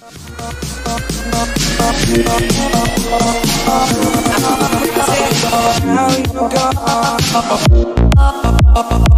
Now you go.